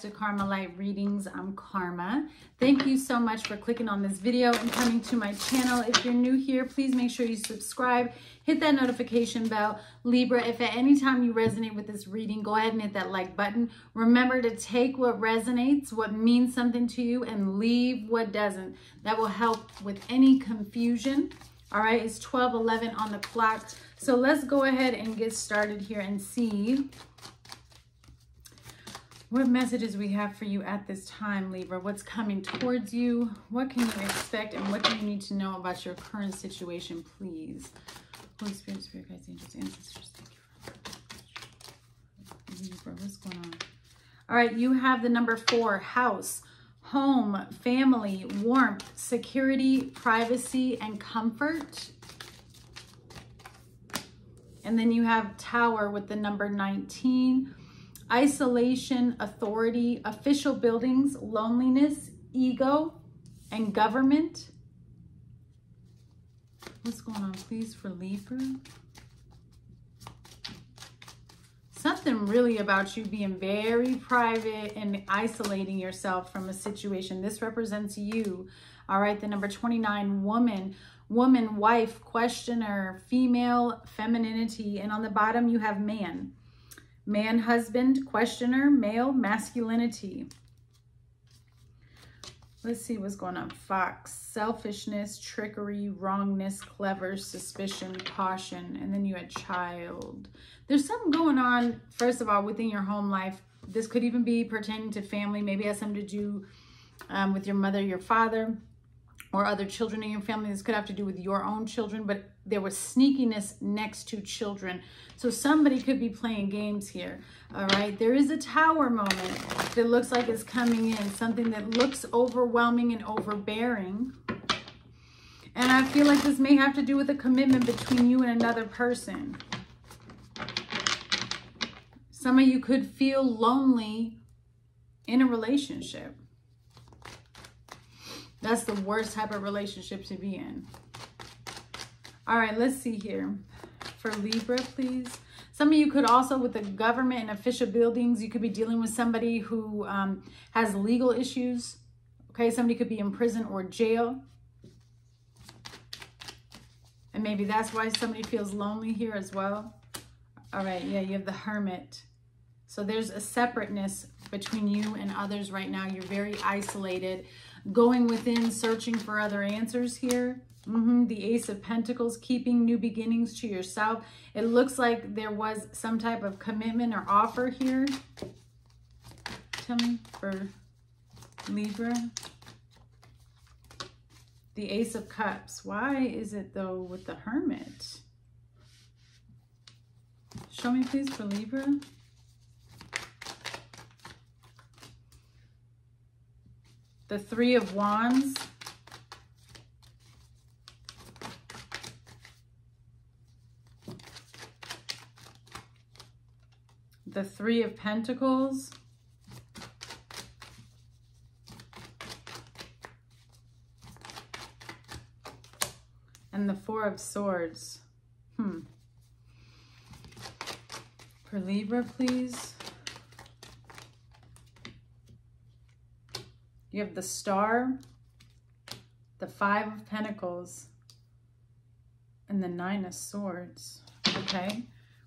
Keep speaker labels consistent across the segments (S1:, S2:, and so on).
S1: back to Karma Light Readings. I'm Karma. Thank you so much for clicking on this video and coming to my channel. If you're new here, please make sure you subscribe, hit that notification bell. Libra, if at any time you resonate with this reading, go ahead and hit that like button. Remember to take what resonates, what means something to you, and leave what doesn't. That will help with any confusion. All right, it's 12, 11 on the clock. So let's go ahead and get started here and see what messages we have for you at this time, Libra. What's coming towards you? What can you expect? And what do you need to know about your current situation, please? Holy Spirit, Spirit guides, angels, ancestors, thank you Libra, what's going on? All right, you have the number four, house, home, family, warmth, security, privacy, and comfort. And then you have tower with the number 19, isolation, authority, official buildings, loneliness, ego, and government. What's going on, please, for Libra? Something really about you being very private and isolating yourself from a situation. This represents you. All right, the number 29, woman, woman, wife, questioner, female, femininity. And on the bottom, you have man. Man, husband, questioner, male, masculinity. Let's see what's going on. Fox, selfishness, trickery, wrongness, clever, suspicion, caution. And then you had child. There's something going on, first of all, within your home life. This could even be pertaining to family. Maybe has something to do um, with your mother, your father or other children in your family. This could have to do with your own children, but there was sneakiness next to children. So somebody could be playing games here, all right? There is a tower moment that looks like it's coming in, something that looks overwhelming and overbearing. And I feel like this may have to do with a commitment between you and another person. Some of you could feel lonely in a relationship. That's the worst type of relationship to be in. All right, let's see here. For Libra, please. Some of you could also, with the government and official buildings, you could be dealing with somebody who um, has legal issues. Okay, somebody could be in prison or jail. And maybe that's why somebody feels lonely here as well. All right, yeah, you have the hermit. So there's a separateness between you and others right now. You're very isolated going within, searching for other answers here. Mm -hmm. The Ace of Pentacles, keeping new beginnings to yourself. It looks like there was some type of commitment or offer here. Tell me for Libra. The Ace of Cups. Why is it, though, with the Hermit? Show me, please, for Libra. The Three of Wands. The Three of Pentacles. And the Four of Swords. Hmm. For Libra, please. You have the star, the five of pentacles, and the nine of swords. Okay.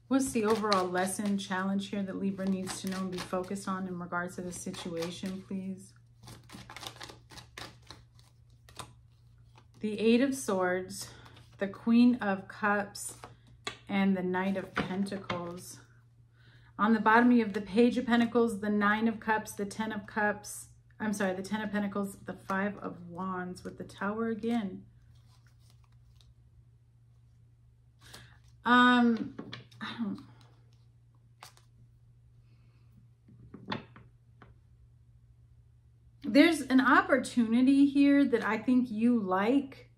S1: What's the overall lesson challenge here that Libra needs to know and be focused on in regards to the situation, please? The Eight of Swords, the Queen of Cups, and the Knight of Pentacles. On the bottom, you have the Page of Pentacles, the Nine of Cups, the Ten of Cups, I'm sorry, the Ten of Pentacles, the Five of Wands with the Tower again. Um, I don't... There's an opportunity here that I think you like.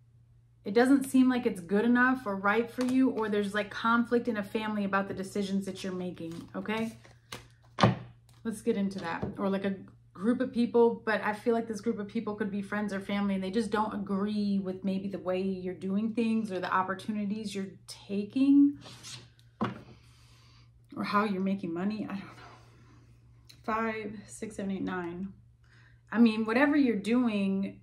S1: It doesn't seem like it's good enough or right for you, or there's like conflict in a family about the decisions that you're making, okay? Let's get into that. Or like a, group of people, but I feel like this group of people could be friends or family and they just don't agree with maybe the way you're doing things or the opportunities you're taking or how you're making money. I don't know. five, six, seven, eight, nine. I mean, whatever you're doing,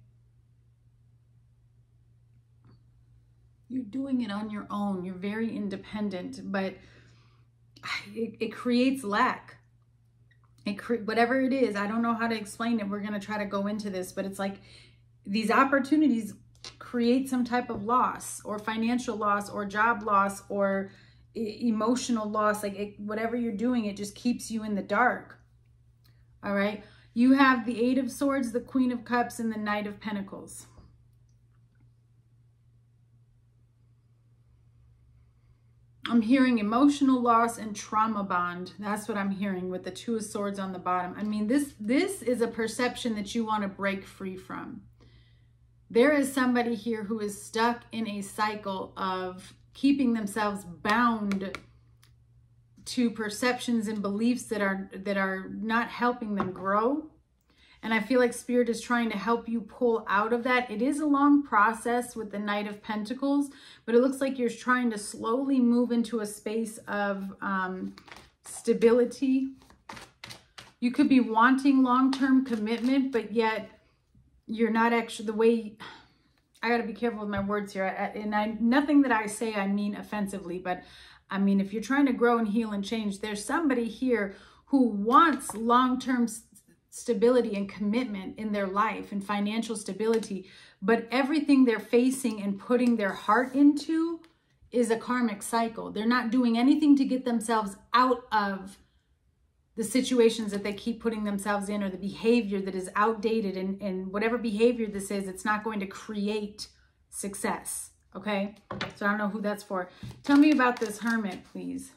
S1: you're doing it on your own. You're very independent, but it, it creates lack. It whatever it is, I don't know how to explain it. We're going to try to go into this, but it's like these opportunities create some type of loss or financial loss or job loss or emotional loss like it, whatever you're doing it just keeps you in the dark all right you have the eight of swords the queen of cups and the knight of pentacles I'm hearing emotional loss and trauma bond. That's what I'm hearing with the two of swords on the bottom. I mean, this this is a perception that you want to break free from. There is somebody here who is stuck in a cycle of keeping themselves bound to perceptions and beliefs that are that are not helping them grow and i feel like spirit is trying to help you pull out of that it is a long process with the knight of pentacles but it looks like you're trying to slowly move into a space of um, stability you could be wanting long-term commitment but yet you're not actually the way I got to be careful with my words here. I, and I nothing that I say I mean offensively, but I mean if you're trying to grow and heal and change, there's somebody here who wants long-term stability and commitment in their life and financial stability, but everything they're facing and putting their heart into is a karmic cycle. They're not doing anything to get themselves out of the situations that they keep putting themselves in or the behavior that is outdated and, and whatever behavior this is, it's not going to create success. Okay. So I don't know who that's for. Tell me about this hermit, please.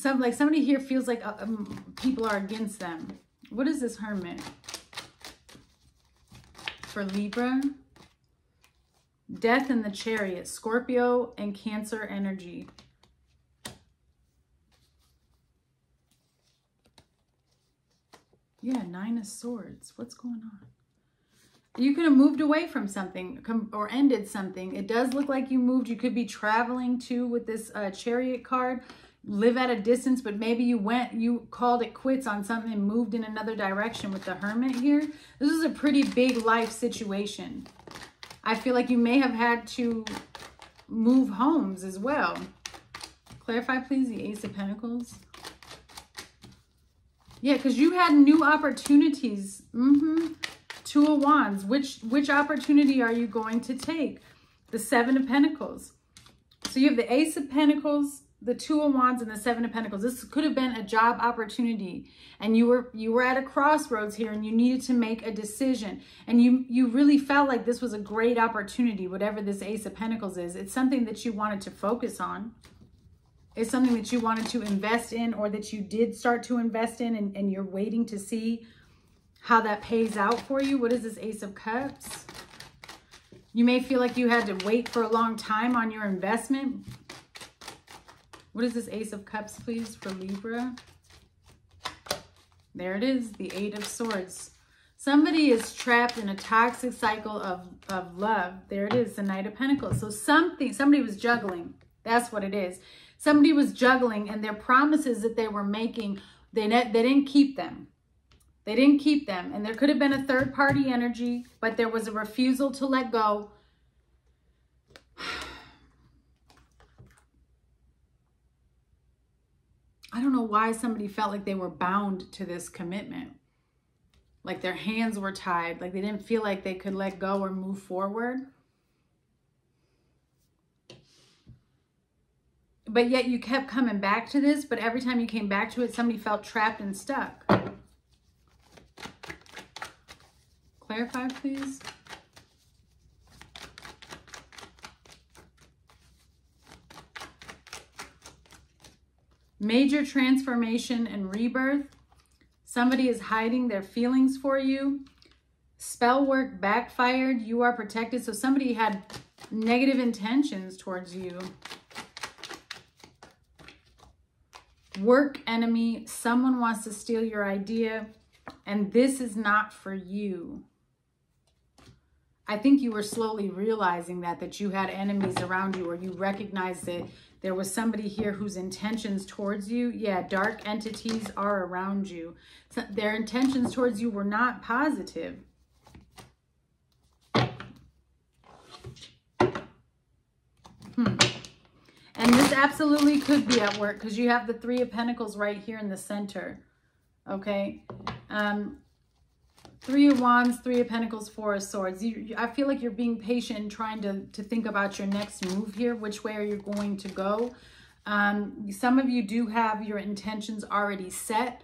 S1: Some like somebody here feels like uh, um, people are against them. What is this hermit? For Libra. Death in the chariot, Scorpio and Cancer energy. Yeah, Nine of Swords. What's going on? You could have moved away from something or ended something. It does look like you moved. You could be traveling too with this uh, chariot card. Live at a distance, but maybe you went, you called it quits on something and moved in another direction with the hermit here. This is a pretty big life situation. I feel like you may have had to move homes as well. Clarify, please, the Ace of Pentacles. Yeah, because you had new opportunities. Mm-hmm. Two of Wands. Which, which opportunity are you going to take? The Seven of Pentacles. So you have the Ace of Pentacles, the Two of Wands, and the Seven of Pentacles. This could have been a job opportunity. And you were you were at a crossroads here and you needed to make a decision. And you, you really felt like this was a great opportunity, whatever this Ace of Pentacles is. It's something that you wanted to focus on it's something that you wanted to invest in or that you did start to invest in and, and you're waiting to see how that pays out for you. What is this Ace of Cups? You may feel like you had to wait for a long time on your investment. What is this Ace of Cups, please, for Libra? There it is, the Eight of Swords. Somebody is trapped in a toxic cycle of, of love. There it is, the Knight of Pentacles. So something, somebody was juggling. That's what it is. Somebody was juggling and their promises that they were making, they, they didn't keep them. They didn't keep them. And there could have been a third party energy, but there was a refusal to let go. I don't know why somebody felt like they were bound to this commitment. Like their hands were tied, like they didn't feel like they could let go or move forward. but yet you kept coming back to this, but every time you came back to it, somebody felt trapped and stuck. Clarify, please. Major transformation and rebirth. Somebody is hiding their feelings for you. Spell work backfired. You are protected. So somebody had negative intentions towards you. work enemy, someone wants to steal your idea, and this is not for you. I think you were slowly realizing that, that you had enemies around you or you recognized that there was somebody here whose intentions towards you, yeah, dark entities are around you. So their intentions towards you were not positive. Hmm. And this absolutely could be at work because you have the Three of Pentacles right here in the center. Okay. Um, Three of Wands, Three of Pentacles, Four of Swords. You, I feel like you're being patient trying to, to think about your next move here. Which way are you going to go? Um, some of you do have your intentions already set.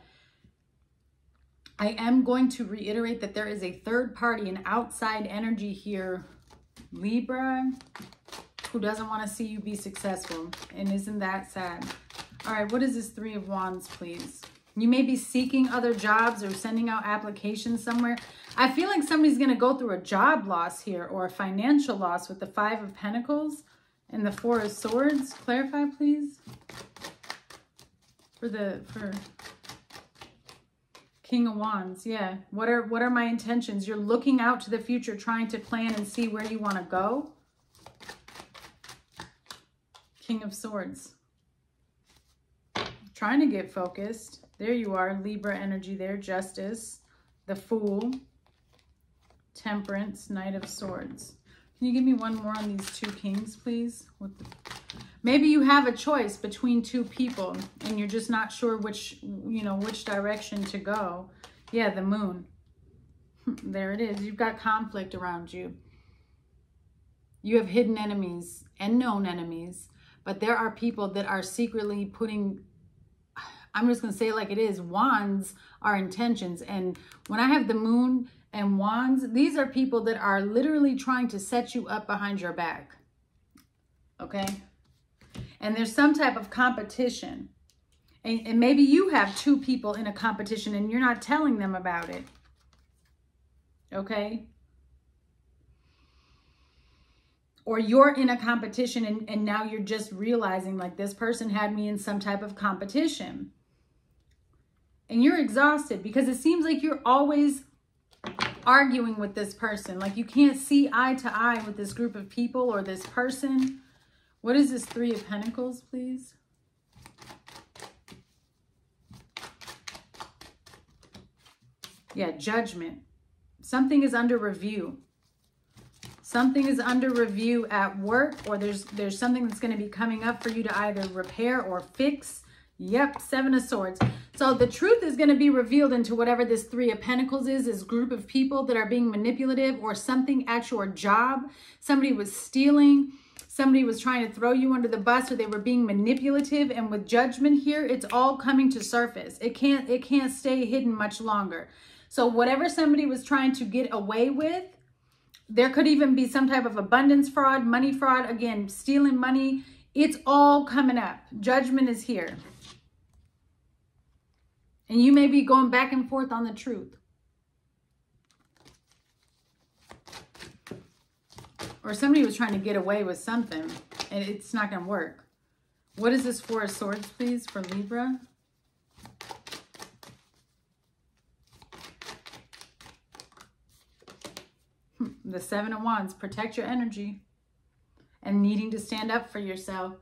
S1: I am going to reiterate that there is a third party, an outside energy here. Libra, who doesn't want to see you be successful. And isn't that sad? All right, what is this Three of Wands, please? You may be seeking other jobs or sending out applications somewhere. I feel like somebody's going to go through a job loss here or a financial loss with the Five of Pentacles and the Four of Swords. Clarify, please. For the, for King of Wands, yeah. What are, what are my intentions? You're looking out to the future, trying to plan and see where you want to go. King of Swords. Trying to get focused. There you are, Libra energy there, Justice, the Fool, Temperance, Knight of Swords. Can you give me one more on these two kings, please? Maybe you have a choice between two people and you're just not sure which, you know, which direction to go. Yeah, the moon. there it is. You've got conflict around you. You have hidden enemies and known enemies, but there are people that are secretly putting I'm just going to say it like it is. Wands are intentions. And when I have the moon and wands, these are people that are literally trying to set you up behind your back. Okay? And there's some type of competition. And, and maybe you have two people in a competition and you're not telling them about it. Okay? or you're in a competition and, and now you're just realizing like this person had me in some type of competition and you're exhausted because it seems like you're always arguing with this person. Like you can't see eye to eye with this group of people or this person. What is this Three of Pentacles, please? Yeah, judgment. Something is under review. Something is under review at work or there's there's something that's going to be coming up for you to either repair or fix. Yep, Seven of Swords. So the truth is going to be revealed into whatever this Three of Pentacles is, this group of people that are being manipulative or something at your job. Somebody was stealing. Somebody was trying to throw you under the bus or they were being manipulative. And with judgment here, it's all coming to surface. It can't, it can't stay hidden much longer. So whatever somebody was trying to get away with, there could even be some type of abundance fraud, money fraud, again, stealing money. It's all coming up. Judgment is here. And you may be going back and forth on the truth. Or somebody was trying to get away with something and it's not going to work. What is this Four of Swords, please, for Libra? Hmm, the Seven of Wands, protect your energy and needing to stand up for yourself.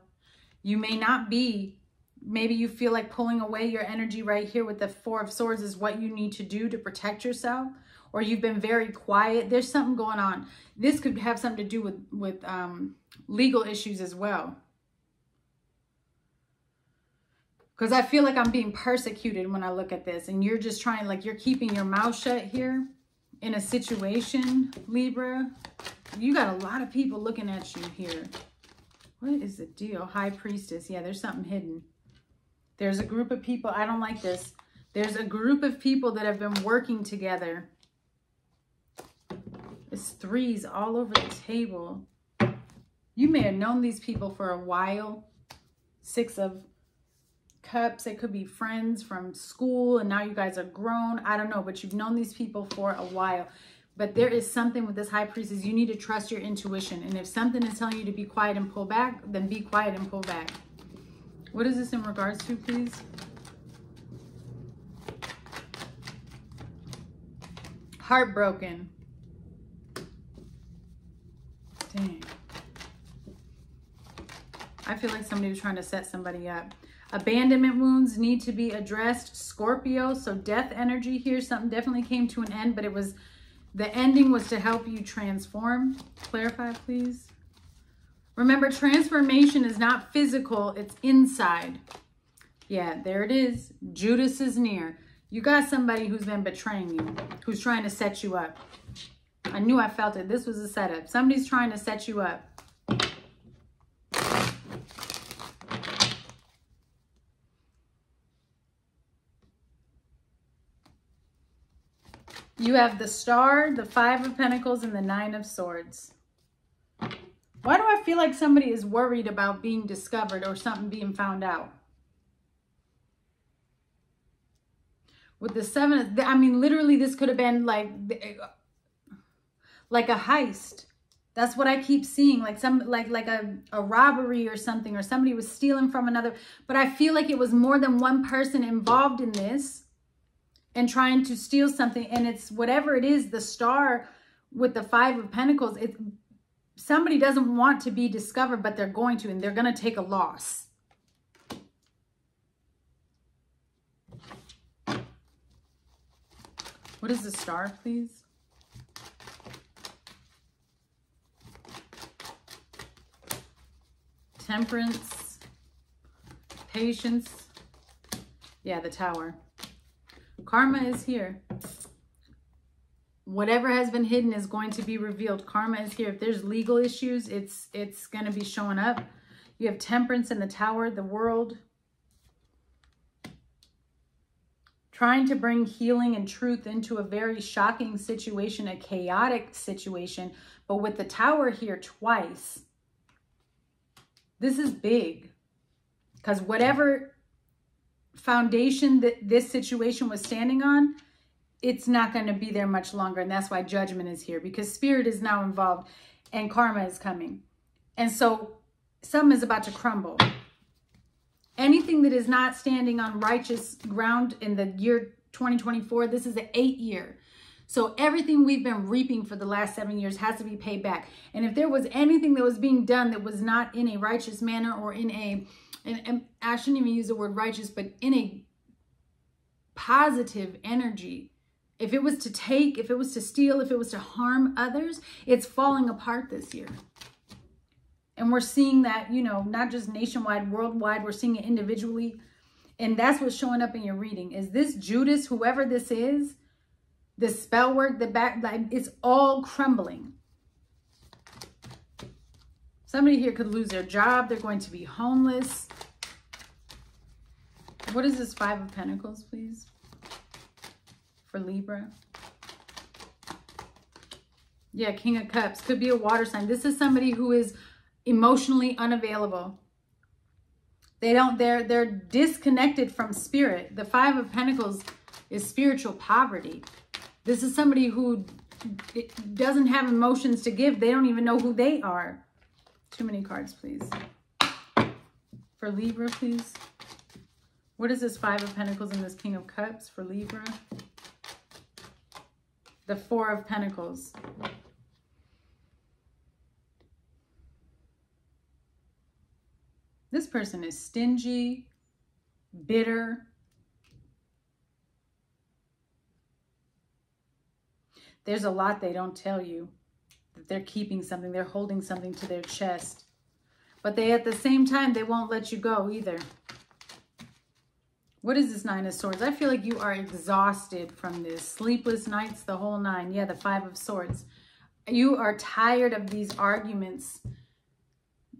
S1: You may not be maybe you feel like pulling away your energy right here with the Four of Swords is what you need to do to protect yourself. Or you've been very quiet. There's something going on. This could have something to do with, with um, legal issues as well. Because I feel like I'm being persecuted when I look at this. And you're just trying, like you're keeping your mouth shut here in a situation, Libra. You got a lot of people looking at you here. What is the deal? High Priestess. Yeah, there's something hidden. There's a group of people, I don't like this. There's a group of people that have been working together. It's threes all over the table. You may have known these people for a while. Six of cups. It could be friends from school and now you guys are grown. I don't know, but you've known these people for a while. But there is something with this high priestess. You need to trust your intuition. And if something is telling you to be quiet and pull back, then be quiet and pull back. What is this in regards to, please? Heartbroken. Dang. I feel like somebody was trying to set somebody up. Abandonment wounds need to be addressed. Scorpio, so death energy here. Something definitely came to an end, but it was, the ending was to help you transform. Clarify, please. Remember, transformation is not physical, it's inside. Yeah, there it is. Judas is near. You got somebody who's been betraying you, who's trying to set you up. I knew I felt it. This was a setup. Somebody's trying to set you up. You have the star, the five of pentacles, and the nine of swords. Why do I feel like somebody is worried about being discovered or something being found out? With the seven, I mean, literally this could have been like, like a heist. That's what I keep seeing, like some like like a, a robbery or something, or somebody was stealing from another. But I feel like it was more than one person involved in this and trying to steal something. And it's whatever it is, the star with the five of pentacles, it somebody doesn't want to be discovered, but they're going to, and they're going to take a loss. What is the star, please? Temperance, patience. Yeah, the tower. Karma is here. Whatever has been hidden is going to be revealed. Karma is here. If there's legal issues, it's it's going to be showing up. You have temperance in the tower, the world. Trying to bring healing and truth into a very shocking situation, a chaotic situation. But with the tower here twice, this is big. Because whatever foundation that this situation was standing on, it's not going to be there much longer. And that's why judgment is here because spirit is now involved and karma is coming. And so something is about to crumble. Anything that is not standing on righteous ground in the year 2024, this is the eight year. So everything we've been reaping for the last seven years has to be paid back. And if there was anything that was being done that was not in a righteous manner or in a and, and I shouldn't even use the word righteous, but in a positive energy. If it was to take, if it was to steal, if it was to harm others, it's falling apart this year. And we're seeing that, you know, not just nationwide, worldwide, we're seeing it individually. And that's what's showing up in your reading. Is this Judas, whoever this is, the spell work, the back, like, it's all crumbling. Somebody here could lose their job. They're going to be homeless. What is this Five of Pentacles, please? For Libra. Yeah, King of Cups. Could be a water sign. This is somebody who is emotionally unavailable. They don't, they're, they're disconnected from spirit. The Five of Pentacles is spiritual poverty. This is somebody who doesn't have emotions to give. They don't even know who they are. Too many cards, please. For Libra, please. What is this Five of Pentacles and this King of Cups for Libra? The Four of Pentacles. This person is stingy, bitter. There's a lot they don't tell you that they're keeping something, they're holding something to their chest. But they, at the same time, they won't let you go either. What is this Nine of Swords? I feel like you are exhausted from this. Sleepless nights, the whole nine. Yeah, the Five of Swords. You are tired of these arguments,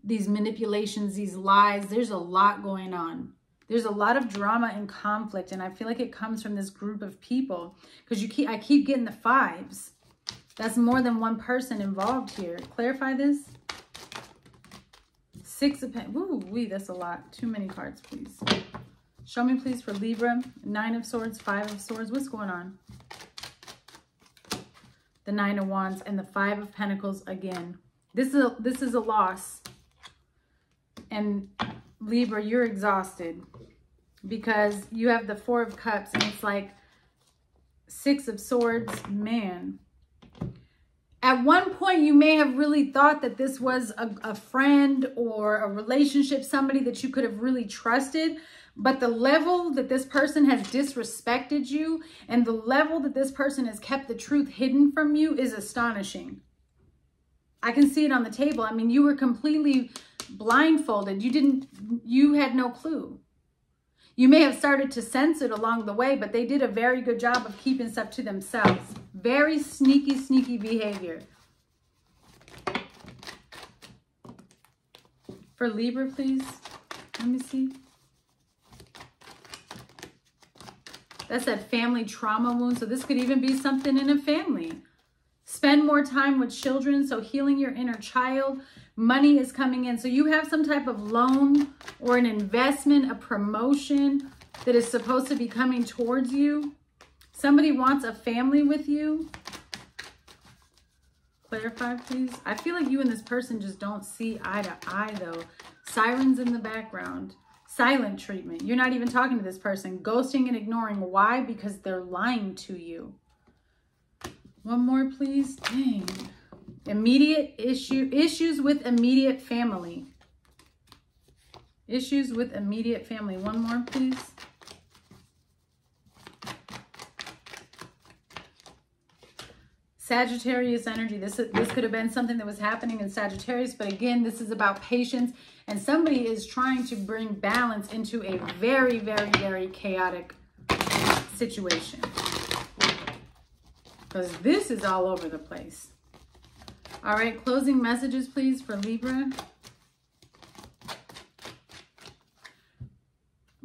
S1: these manipulations, these lies. There's a lot going on. There's a lot of drama and conflict, and I feel like it comes from this group of people because you keep I keep getting the fives. That's more than one person involved here. Clarify this. Six of Pentacles. Ooh, wee, that's a lot. Too many cards, please. Show me, please, for Libra. Nine of Swords, Five of Swords. What's going on? The Nine of Wands and the Five of Pentacles again. This is a, this is a loss. And Libra, you're exhausted because you have the Four of Cups and it's like Six of Swords. Man, At one point, you may have really thought that this was a, a friend or a relationship, somebody that you could have really trusted. But the level that this person has disrespected you and the level that this person has kept the truth hidden from you is astonishing. I can see it on the table. I mean, you were completely blindfolded. You didn't, you had no clue. You may have started to sense it along the way, but they did a very good job of keeping stuff to themselves. Very sneaky, sneaky behavior. For Libra, please. Let me see. That's that family trauma wound. So this could even be something in a family. Spend more time with children. So healing your inner child. Money is coming in. So you have some type of loan or an investment, a promotion that is supposed to be coming towards you. Somebody wants a family with you. Clarify, please. I feel like you and this person just don't see eye to eye, though. Sirens in the background. Silent treatment. You're not even talking to this person. Ghosting and ignoring. Why? Because they're lying to you. One more, please. Dang. Immediate issue. Issues with immediate family. Issues with immediate family. One more, please. Sagittarius energy. This, this could have been something that was happening in Sagittarius, but again, this is about patience, and somebody is trying to bring balance into a very, very, very chaotic situation. Because this is all over the place. All right, closing messages, please, for Libra.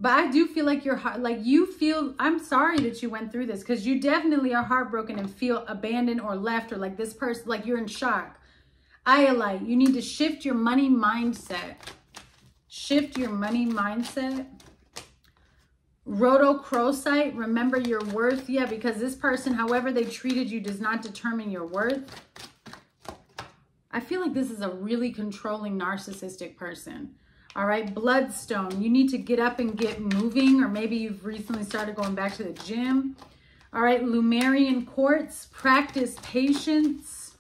S1: But I do feel like you're heart, like you feel I'm sorry that you went through this because you definitely are heartbroken and feel abandoned or left or like this person like you're in shock. Iolite, you need to shift your money mindset. Shift your money mindset. Rhodochrosite, remember your worth. Yeah, because this person, however they treated you, does not determine your worth. I feel like this is a really controlling narcissistic person. All right, bloodstone. You need to get up and get moving, or maybe you've recently started going back to the gym. All right, Lemurian quartz. Practice patience.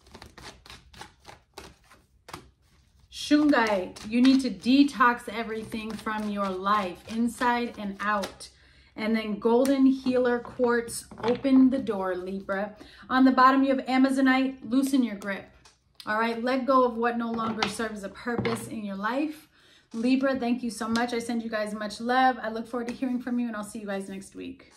S1: Shungite. You need to detox everything from your life, inside and out. And then golden healer quartz. Open the door, Libra. On the bottom, you have Amazonite. Loosen your grip. All right, let go of what no longer serves a purpose in your life. Libra, thank you so much. I send you guys much love. I look forward to hearing from you and I'll see you guys next week.